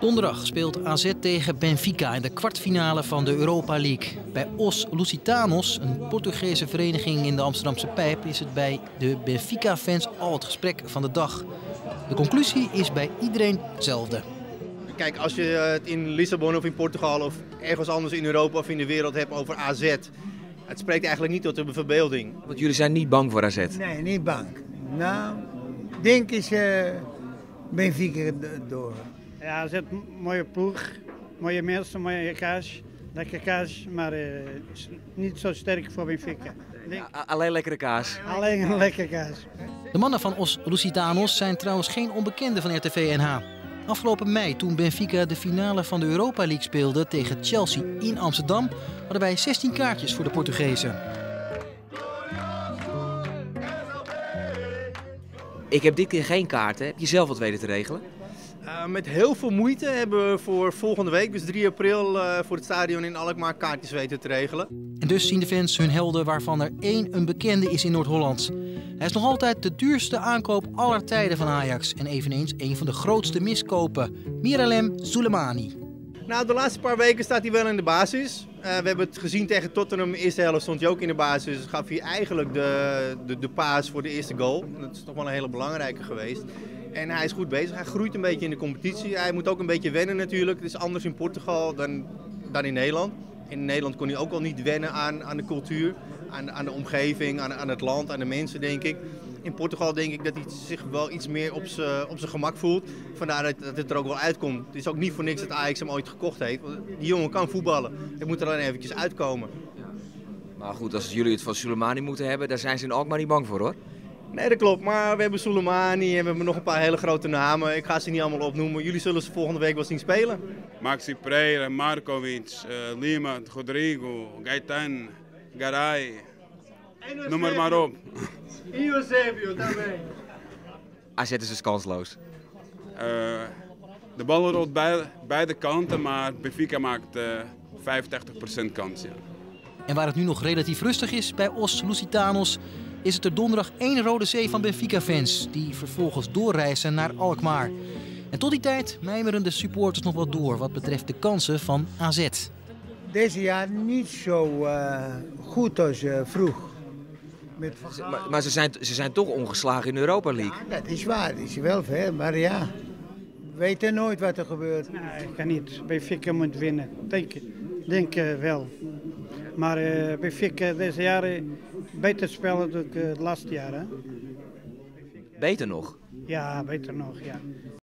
Donderdag speelt AZ tegen Benfica in de kwartfinale van de Europa League. Bij Os Lusitanos, een Portugese vereniging in de Amsterdamse Pijp, is het bij de Benfica-fans al het gesprek van de dag. De conclusie is bij iedereen hetzelfde. Kijk, als je het in Lissabon of in Portugal of ergens anders in Europa of in de wereld hebt over AZ, het spreekt eigenlijk niet tot de verbeelding. Want jullie zijn niet bang voor AZ? Nee, niet bang. Nou, denk is uh, Benfica door. Ja, AZ mooie ploeg, mooie mensen, mooie kaas. Lekker kaas, maar uh, niet zo sterk voor Benfica. Denk... alleen lekkere kaas. Alleen een lekkere kaas. De mannen van Os Lusitanos zijn trouwens geen onbekenden van RTV NH. Afgelopen mei, toen Benfica de finale van de Europa League speelde tegen Chelsea in Amsterdam, hadden wij 16 kaartjes voor de Portugezen. Ik heb dit keer geen kaarten. Heb je zelf wat weten te regelen? Uh, met heel veel moeite hebben we voor volgende week, dus 3 april, uh, voor het stadion in Alkmaar kaartjes weten te regelen. En dus zien de fans hun helden waarvan er één een bekende is in Noord-Holland. Hij is nog altijd de duurste aankoop aller tijden van Ajax en eveneens een van de grootste miskopen, Miralem Soleimani. Nou, de laatste paar weken staat hij wel in de basis. Uh, we hebben het gezien tegen Tottenham. De eerste helft stond hij ook in de basis. Dus gaf hij eigenlijk de, de, de paas voor de eerste goal. Dat is toch wel een hele belangrijke geweest. En hij is goed bezig. Hij groeit een beetje in de competitie. Hij moet ook een beetje wennen natuurlijk. Het is anders in Portugal dan, dan in Nederland. In Nederland kon hij ook al niet wennen aan, aan de cultuur, aan, aan de omgeving, aan, aan het land, aan de mensen, denk ik. In Portugal denk ik dat hij zich wel iets meer op zijn gemak voelt. Vandaar dat, het er ook wel uitkomt. Het is ook niet voor niks dat Ajax hem ooit gekocht heeft. Die jongen kan voetballen. Het moet er alleen eventjes uitkomen. Maar goed, als jullie het van Soleimani moeten hebben, daar zijn ze in Alkmaar niet bang voor hoor. Nee, dat klopt. Maar we hebben Soleimani en we hebben nog een paar hele grote namen. Ik ga ze niet allemaal opnoemen. Jullie zullen ze volgende week wel zien spelen. Maxi Pereira, Markovic, uh, Lima, Rodrigo, Gaetan, Garay. Noem er maar op. Eusebio, daarmee. AZ is dus kansloos. Uh, de bal rolt bij, beide kanten, maar Benfica maakt uh, 85% kans. Ja. En waar het nu nog relatief rustig is bij Os Lusitanos is het er donderdag één rode zee van Benfica-fans die vervolgens doorreizen naar Alkmaar. En tot die tijd mijmeren de supporters nog wat door wat betreft de kansen van AZ. Deze jaar niet zo uh, goed als uh, vroeg. Met maar, maar ze, zijn, ze zijn toch ongeslagen in de Europa League. Ja, dat is waar, dat is wel ver, maar ja, we weten nooit wat er gebeurt. Nee, ik kan niet. Benfica moet winnen, denk, denk uh, wel. Maar uh, Benfica deze jaren beter spelen dan het laatste jaar. Hè? Beter nog? Ja, beter nog, ja.